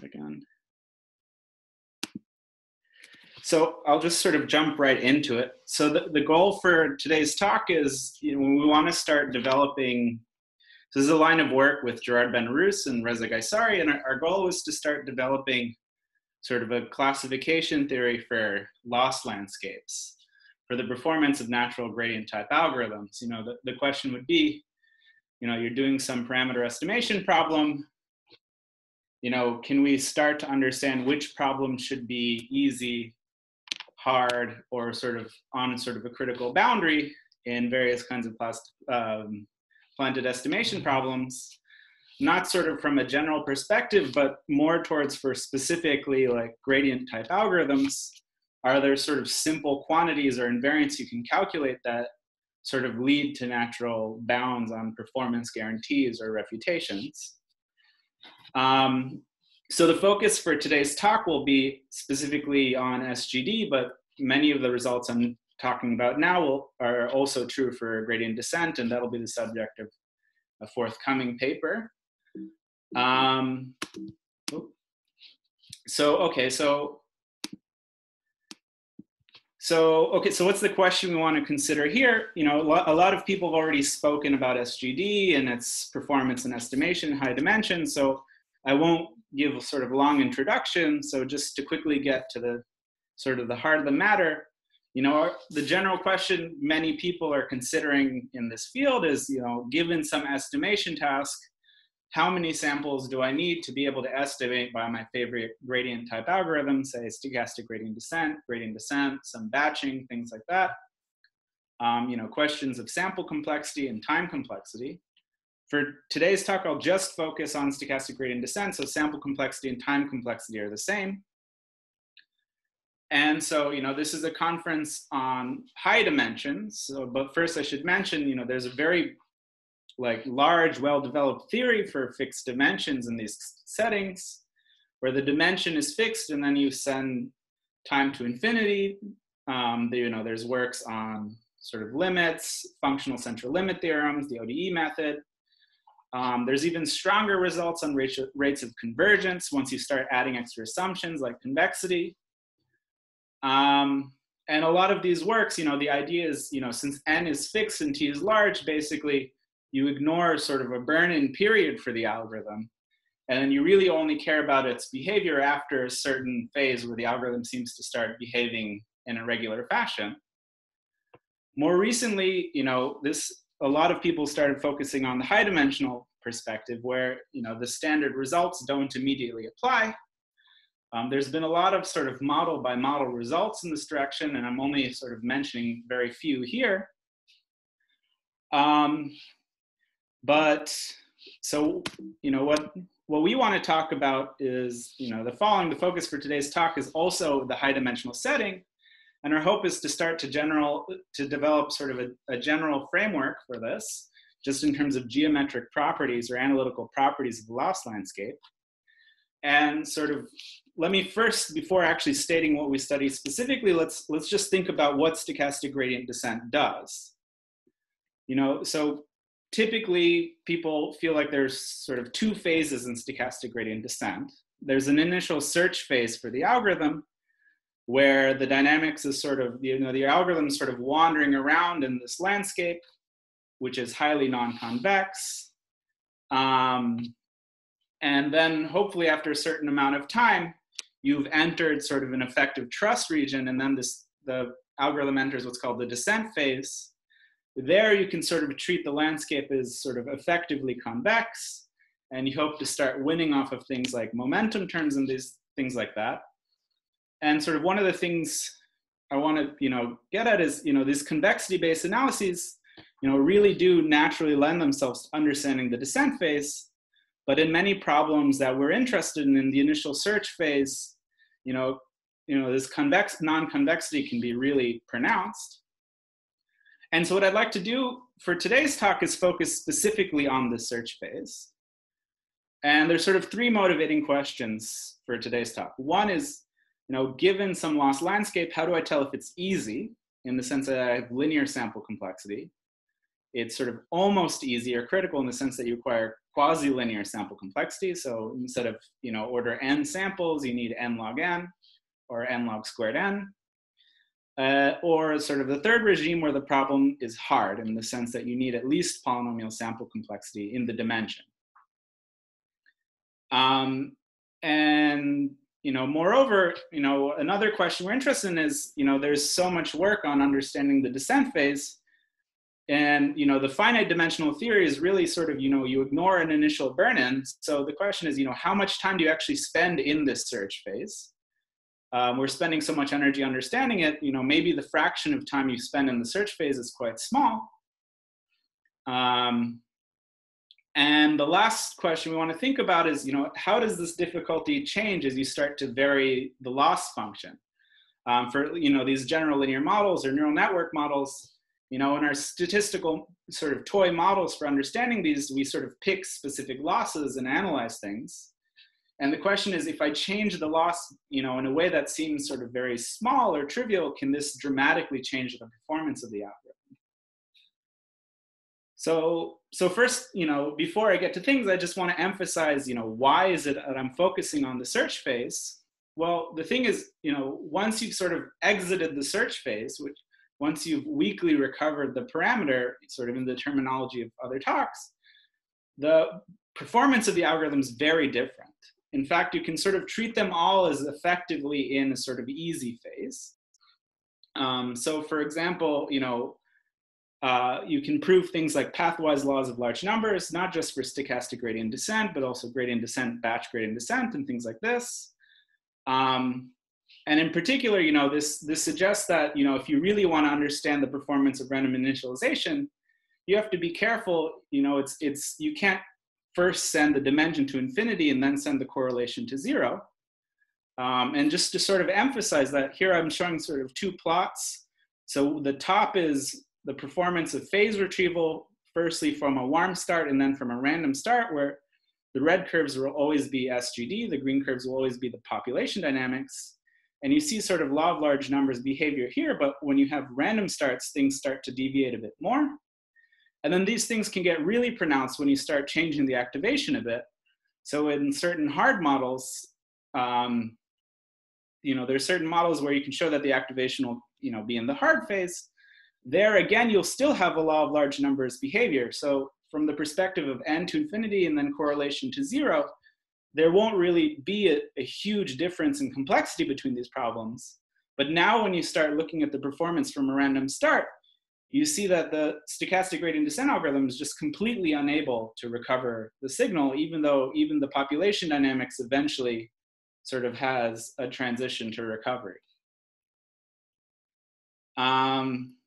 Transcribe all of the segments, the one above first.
Second. So I'll just sort of jump right into it. So the, the goal for today's talk is you know, we want to start developing, so this is a line of work with Gerard Ben-Arous and Reza Gheissari, and our, our goal was to start developing sort of a classification theory for loss landscapes for the performance of natural gradient type algorithms. You know, the, the question would be, you know, you're doing some parameter estimation problem, you know, can we start to understand which problems should be easy, hard, or sort of on sort of a critical boundary in various kinds of um, planted estimation problems, not sort of from a general perspective, but more towards for specifically like gradient type algorithms, are there sort of simple quantities or invariants you can calculate that sort of lead to natural bounds on performance guarantees or refutations? Um, so the focus for today's talk will be specifically on SGD, but many of the results I'm talking about now will, are also true for gradient descent, and that'll be the subject of a forthcoming paper. Um, so, okay, so so, okay, so what's the question we want to consider here? You know, a lot, of people have already spoken about SGD and its performance and estimation, high dimension. So I won't give a sort of long introduction. So just to quickly get to the sort of the heart of the matter, you know, the general question many people are considering in this field is, you know, given some estimation task, how many samples do I need to be able to estimate by my favorite gradient type algorithm, say stochastic gradient descent, gradient descent, some batching, things like that. Um, you know, questions of sample complexity and time complexity. For today's talk, I'll just focus on stochastic gradient descent, so sample complexity and time complexity are the same. And so, you know, this is a conference on high dimensions. So, but first I should mention, you know, there's a very like large, well-developed theory for fixed dimensions in these settings, where the dimension is fixed and then you send time to infinity. Um, you know, there's works on sort of limits, functional central limit theorems, the ODE method, um, there's even stronger results on rates of convergence once you start adding extra assumptions like convexity. Um, and a lot of these works, you know, the idea is, you know, since n is fixed and t is large, basically you ignore sort of a burn-in period for the algorithm. And then you really only care about its behavior after a certain phase where the algorithm seems to start behaving in a regular fashion. More recently, you know, this a lot of people started focusing on the high dimensional perspective where you know the standard results don't immediately apply. Um, there's been a lot of sort of model by model results in this direction and i'm only sort of mentioning very few here. Um, but so you know what what we want to talk about is you know the following the focus for today's talk is also the high dimensional setting and our hope is to start to general to develop sort of a, a general framework for this, just in terms of geometric properties or analytical properties of the loss landscape. And sort of let me first, before actually stating what we study specifically, let's let's just think about what stochastic gradient descent does. You know, so typically people feel like there's sort of two phases in stochastic gradient descent. There's an initial search phase for the algorithm, where the dynamics is sort of, you know, the algorithm sort of wandering around in this landscape, which is highly non-convex. Um, and then hopefully after a certain amount of time, you've entered sort of an effective trust region, and then this the algorithm enters what's called the descent phase. There you can sort of treat the landscape as sort of effectively convex, and you hope to start winning off of things like momentum terms and these things like that and sort of one of the things I want to you know get at is you know these convexity based analyses you know really do naturally lend themselves to understanding the descent phase. But in many problems that we're interested in in the initial search phase you know you know this convex non-convexity can be really pronounced. And so what I'd like to do for today's talk is focus specifically on the search phase. And there's sort of three motivating questions for today's talk. One is you know, given some loss landscape, how do I tell if it's easy in the sense that I have linear sample complexity? It's sort of almost easy or critical in the sense that you require quasi-linear sample complexity. So instead of you know order n samples, you need n log n or n log squared n. Uh, or sort of the third regime where the problem is hard in the sense that you need at least polynomial sample complexity in the dimension. Um, and you know, moreover, you know, another question we're interested in is, you know, there's so much work on understanding the descent phase. And you know the finite dimensional theory is really sort of you know you ignore an initial burn-in. So the question is you know how much time do you actually spend in this search phase? Um, we're spending so much energy understanding it you know maybe the fraction of time you spend in the search phase is quite small. Um, and the last question we want to think about is you know how does this difficulty change as you start to vary the loss function um, for you know these general linear models or neural network models you know, in our statistical sort of toy models for understanding these, we sort of pick specific losses and analyze things. And the question is, if I change the loss, you know, in a way that seems sort of very small or trivial, can this dramatically change the performance of the algorithm? So, so first, you know, before I get to things, I just want to emphasize, you know, why is it that I'm focusing on the search phase? Well, the thing is, you know, once you've sort of exited the search phase, which once you've weakly recovered the parameter, sort of in the terminology of other talks, the performance of the algorithm is very different. In fact, you can sort of treat them all as effectively in a sort of easy phase. Um, so for example, you know, uh, you can prove things like pathwise laws of large numbers, not just for stochastic gradient descent, but also gradient descent, batch gradient descent, and things like this. Um, and in particular, you know, this, this suggests that, you know, if you really want to understand the performance of random initialization, you have to be careful, you know, it's, it's, you can't first send the dimension to infinity and then send the correlation to zero. Um, and just to sort of emphasize that here I'm showing sort of two plots. So the top is the performance of phase retrieval, firstly from a warm start and then from a random start where the red curves will always be SGD, the green curves will always be the population dynamics. And you see sort of law of large numbers behavior here, but when you have random starts, things start to deviate a bit more. And then these things can get really pronounced when you start changing the activation a bit. So in certain hard models, um, you know, there's certain models where you can show that the activation will, you know, be in the hard phase. There again, you'll still have a law of large numbers behavior. So from the perspective of n to infinity and then correlation to zero, there won't really be a, a, huge difference in complexity between these problems. But now when you start looking at the performance from a random start, you see that the stochastic gradient descent algorithm is just completely unable to recover the signal, even though even the population dynamics eventually sort of has a transition to recovery. Um,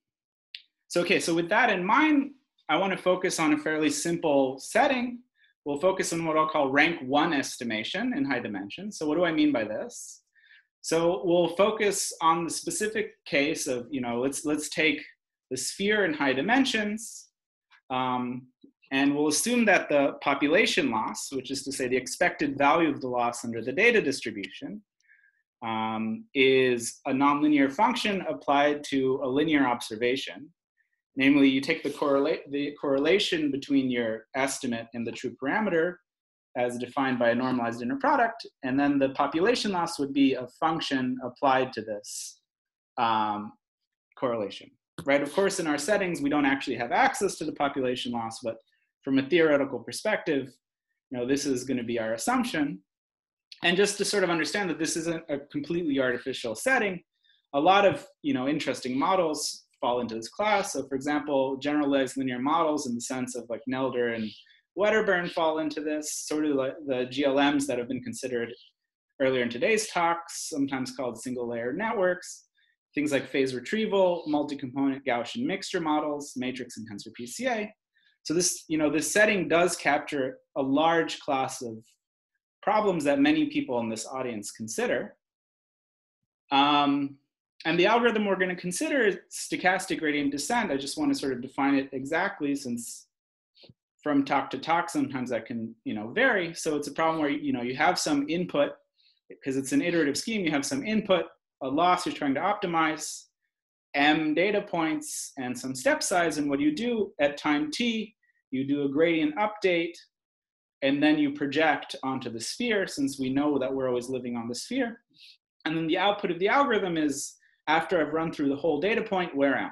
so, okay, so with that in mind, I want to focus on a fairly simple setting We'll focus on what I'll call rank one estimation in high dimensions. So what do I mean by this? So we'll focus on the specific case of, you know, let's, let's take the sphere in high dimensions, um, and we'll assume that the population loss, which is to say the expected value of the loss under the data distribution, um, is a nonlinear function applied to a linear observation. Namely, you take the, the correlation between your estimate and the true parameter as defined by a normalized inner product, and then the population loss would be a function applied to this um, correlation, right? Of course, in our settings, we don't actually have access to the population loss, but from a theoretical perspective, you know, this is gonna be our assumption. And just to sort of understand that this isn't a completely artificial setting, a lot of, you know, interesting models fall into this class. So for example, generalized linear models in the sense of like Nelder and Wedderburn fall into this, sort of like the GLMs that have been considered earlier in today's talks, sometimes called single layer networks, things like phase retrieval, multi-component Gaussian mixture models, matrix and tensor PCA. So this, you know, this setting does capture a large class of problems that many people in this audience consider. Um, and the algorithm we're going to consider is stochastic gradient descent. I just want to sort of define it exactly since from talk to talk, sometimes that can you know vary. So it's a problem where you know you have some input because it's an iterative scheme. You have some input, a loss you're trying to optimize, m data points, and some step size. And what you do at time t, you do a gradient update and then you project onto the sphere since we know that we're always living on the sphere. And then the output of the algorithm is after I've run through the whole data point, where am?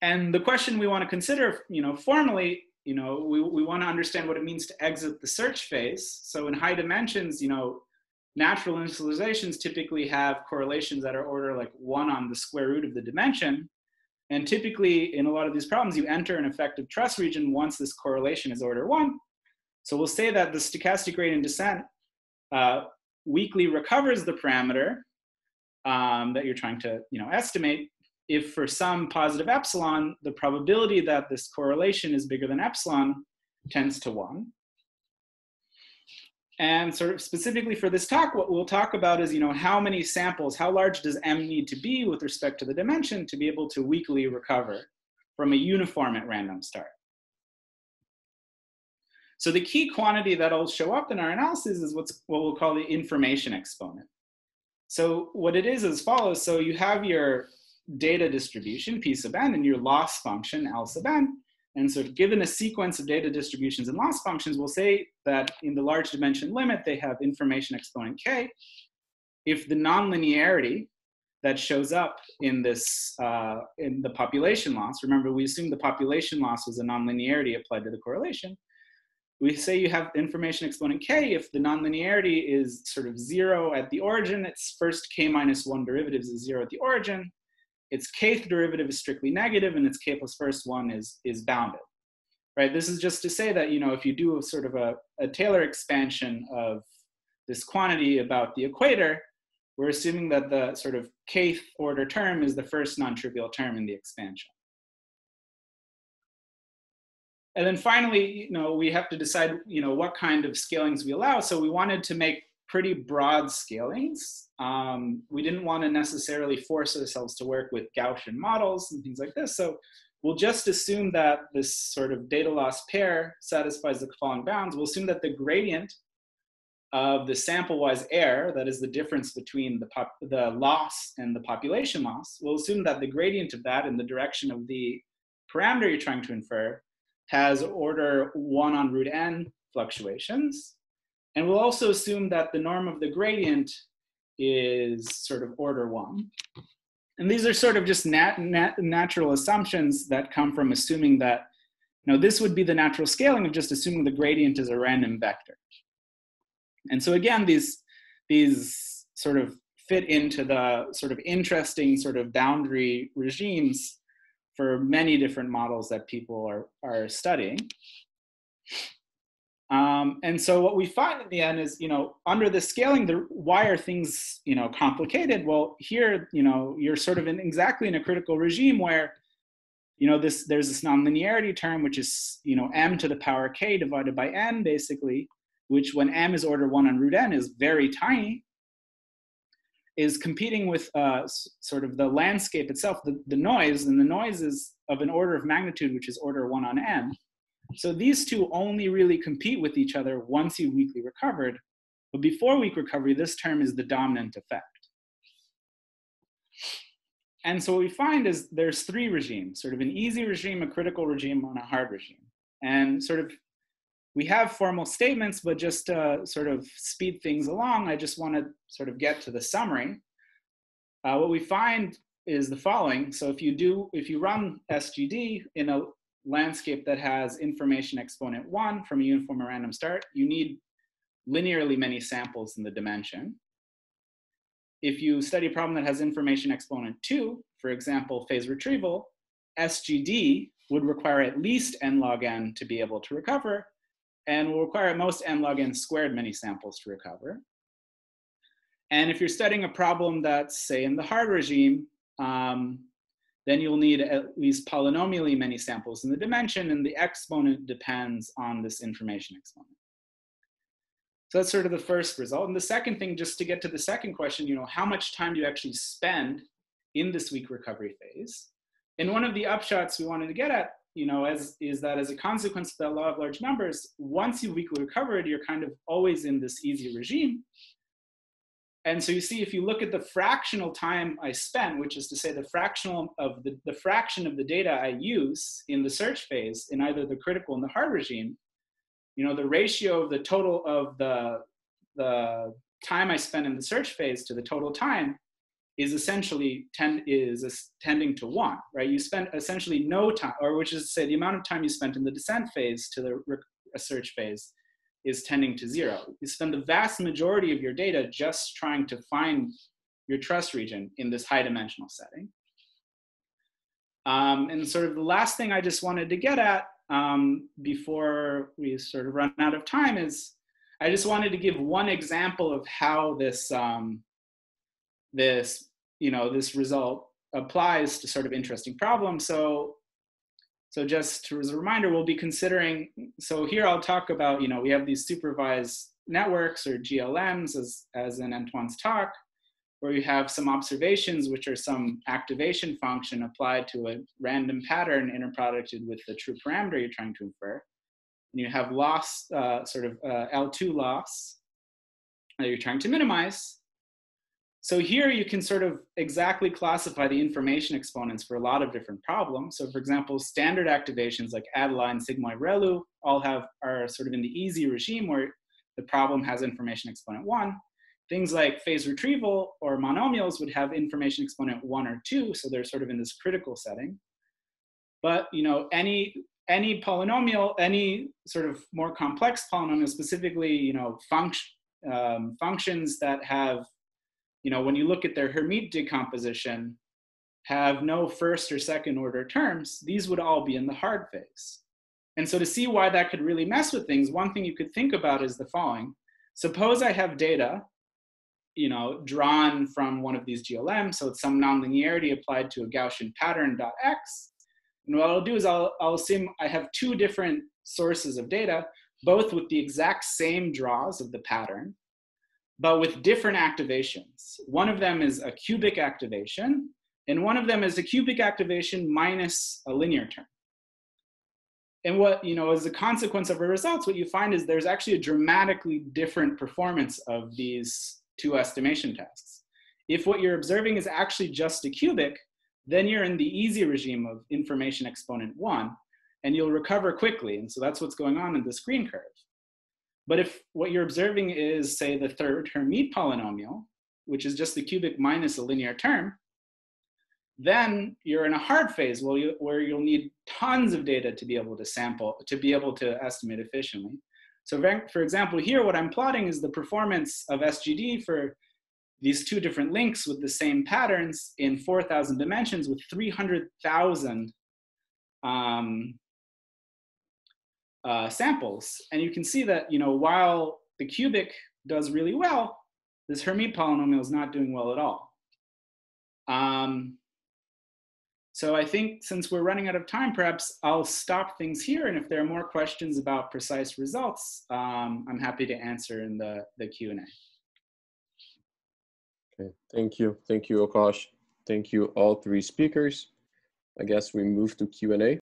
And the question we want to consider, you know, formally, you know, we, we want to understand what it means to exit the search phase. So in high dimensions, you know, natural initializations typically have correlations that are order like one on the square root of the dimension. And typically in a lot of these problems, you enter an effective trust region once this correlation is order one. So we'll say that the stochastic gradient descent uh, weakly recovers the parameter um, that you're trying to you know, estimate. If for some positive epsilon, the probability that this correlation is bigger than epsilon tends to one. And sort of specifically for this talk, what we'll talk about is, you know, how many samples, how large does M need to be with respect to the dimension to be able to weakly recover from a uniform at random start. So the key quantity that'll show up in our analysis is what's what we'll call the information exponent. So what it is as follows. So you have your data distribution, P sub n, and your loss function, L sub n. And so given a sequence of data distributions and loss functions, we'll say that in the large dimension limit, they have information exponent k. If the nonlinearity that shows up in this, uh, in the population loss, remember we assumed the population loss was a nonlinearity applied to the correlation. We say you have information exponent k if the nonlinearity is sort of zero at the origin, its first k minus one derivatives is zero at the origin, its kth derivative is strictly negative and its k plus first one is, is bounded. Right, this is just to say that, you know, if you do a sort of a, a Taylor expansion of this quantity about the equator, we're assuming that the sort of kth order term is the first non-trivial term in the expansion. And then finally, you know, we have to decide, you know, what kind of scalings we allow. So we wanted to make pretty broad scalings. Um, we didn't want to necessarily force ourselves to work with Gaussian models and things like this. So we'll just assume that this sort of data loss pair satisfies the following bounds. We'll assume that the gradient of the sample-wise error, that is the difference between the, the loss and the population loss, we'll assume that the gradient of that in the direction of the parameter you're trying to infer has order one on root n fluctuations. And we'll also assume that the norm of the gradient is sort of order one. And these are sort of just nat nat natural assumptions that come from assuming that, you know, this would be the natural scaling of just assuming the gradient is a random vector. And so again, these, these sort of fit into the sort of interesting sort of boundary regimes for many different models that people are, are studying. Um, and so what we find in the end is, you know, under the scaling, the, why are things, you know, complicated? Well, here, you know, you're sort of in exactly in a critical regime where, you know, this there's this nonlinearity term, which is, you know, m to the power k divided by n, basically, which when m is order one on root n is very tiny, is competing with uh, sort of the landscape itself, the, the noise, and the noise is of an order of magnitude, which is order one on n. So these two only really compete with each other once you weakly recovered. But before weak recovery, this term is the dominant effect. And so what we find is there's three regimes, sort of an easy regime, a critical regime, and a hard regime. And sort of we have formal statements, but just to sort of speed things along, I just want to sort of get to the summary. Uh, what we find is the following. So if you do, if you run SGD in a landscape that has information exponent one from a uniform or random start, you need linearly many samples in the dimension. If you study a problem that has information exponent two, for example, phase retrieval, SGD would require at least n log n to be able to recover, and will require at most n log n squared many samples to recover. And if you're studying a problem that's, say, in the hard regime, um, then you'll need at least polynomially many samples in the dimension, and the exponent depends on this information exponent. So that's sort of the first result. And the second thing, just to get to the second question, you know, how much time do you actually spend in this weak recovery phase? And one of the upshots we wanted to get at, you know, as is that as a consequence of the law of large numbers, once you weakly recovered, you're kind of always in this easy regime. and so you see, if you look at the fractional time I spent, which is to say the fractional of the, the fraction of the data I use in the search phase in either the critical and the hard regime, you know, the ratio of the total of the, the time I spend in the search phase to the total time is essentially tend, is tending to one, right? You spend essentially no time, or which is to say the amount of time you spent in the descent phase to the search phase is tending to zero. You spend the vast majority of your data just trying to find your trust region in this high dimensional setting. Um, and sort of the last thing I just wanted to get at um, before we sort of run out of time is I just wanted to give one example of how this um, this you know this result applies to sort of interesting problems. So so just as a reminder, we'll be considering, so here I'll talk about, you know, we have these supervised networks or GLMs as, as in Antoine's talk, where you have some observations, which are some activation function applied to a random pattern interproducted with the true parameter you're trying to infer. And you have loss, uh, sort of uh, L2 loss that you're trying to minimize. So here you can sort of exactly classify the information exponents for a lot of different problems. So for example, standard activations like ADALINE, Sigmoid, ReLU all have are sort of in the easy regime where the problem has information exponent one. Things like phase retrieval or monomials would have information exponent one or two, so they're sort of in this critical setting. But you know, any any polynomial, any sort of more complex polynomial, specifically, you know, function um, functions that have you know, when you look at their Hermite decomposition, have no first or second order terms, these would all be in the hard phase. And so to see why that could really mess with things, one thing you could think about is the following. Suppose I have data, you know, drawn from one of these GLMs, so it's some nonlinearity applied to a Gaussian pattern dot x. And what I'll do is I'll, I'll assume I have two different sources of data, both with the exact same draws of the pattern, but with different activations. One of them is a cubic activation, and one of them is a cubic activation minus a linear term. And what, you know, as a consequence of our results, what you find is there's actually a dramatically different performance of these two estimation tasks. If what you're observing is actually just a cubic, then you're in the easy regime of information exponent one, and you'll recover quickly. And so that's what's going on in this green curve. But if what you're observing is, say, the third Hermite polynomial, which is just the cubic minus a linear term, then you're in a hard phase where, you, where you'll need tons of data to be able to sample, to be able to estimate efficiently. So for example, here what I'm plotting is the performance of SGD for these two different links with the same patterns in 4,000 dimensions with 300,000 um, uh, samples. And you can see that, you know, while the cubic does really well, this Hermite polynomial is not doing well at all. Um, so I think since we're running out of time, perhaps I'll stop things here. And if there are more questions about precise results, um, I'm happy to answer in the, the Q&A. Okay, thank you. Thank you, Aukosh. Thank you, all three speakers. I guess we move to Q&A.